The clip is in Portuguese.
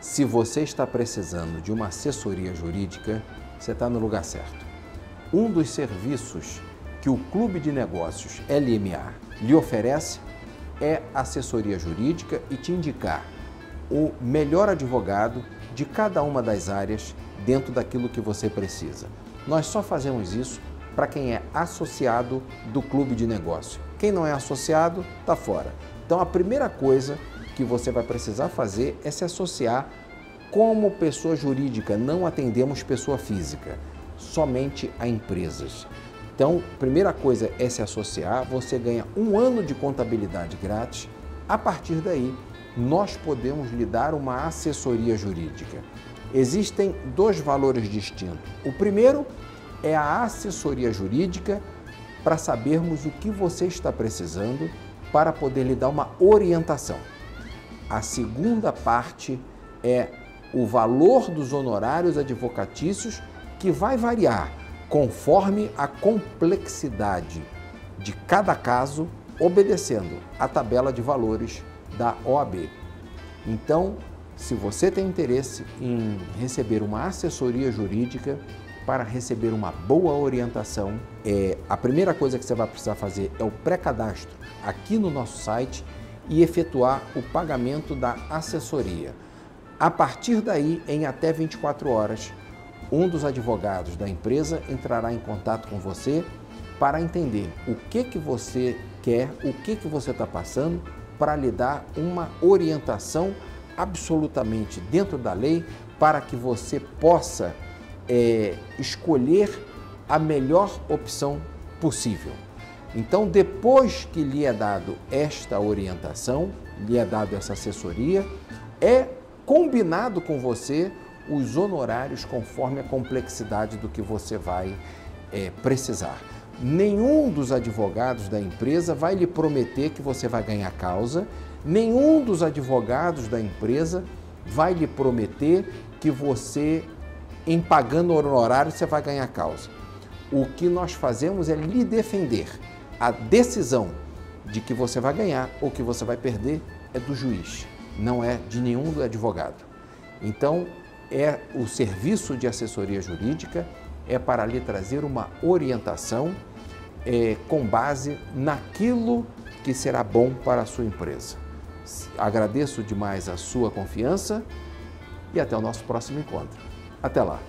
Se você está precisando de uma assessoria jurídica, você está no lugar certo. Um dos serviços que o Clube de Negócios LMA lhe oferece é assessoria jurídica e te indicar o melhor advogado de cada uma das áreas dentro daquilo que você precisa. Nós só fazemos isso para quem é associado do clube de negócio. Quem não é associado, está fora. Então a primeira coisa que você vai precisar fazer é se associar como pessoa jurídica, não atendemos pessoa física, somente a empresas. Então, primeira coisa é se associar, você ganha um ano de contabilidade grátis. A partir daí, nós podemos lhe dar uma assessoria jurídica. Existem dois valores distintos. O primeiro é a assessoria jurídica para sabermos o que você está precisando para poder lhe dar uma orientação. A segunda parte é o valor dos honorários advocatícios que vai variar conforme a complexidade de cada caso, obedecendo a tabela de valores da OAB. Então, se você tem interesse em receber uma assessoria jurídica para receber uma boa orientação, é, a primeira coisa que você vai precisar fazer é o pré-cadastro aqui no nosso site e efetuar o pagamento da assessoria. A partir daí, em até 24 horas, um dos advogados da empresa entrará em contato com você para entender o que que você quer, o que que você está passando, para lhe dar uma orientação absolutamente dentro da lei para que você possa é, escolher a melhor opção possível. Então, depois que lhe é dado esta orientação, lhe é dado essa assessoria, é combinado com você os honorários conforme a complexidade do que você vai é, precisar nenhum dos advogados da empresa vai lhe prometer que você vai ganhar causa, nenhum dos advogados da empresa vai lhe prometer que você, em pagando honorário, você vai ganhar causa. O que nós fazemos é lhe defender. A decisão de que você vai ganhar ou que você vai perder é do juiz, não é de nenhum advogado. Então, é o serviço de assessoria jurídica é para lhe trazer uma orientação é, com base naquilo que será bom para a sua empresa. Agradeço demais a sua confiança e até o nosso próximo encontro. Até lá!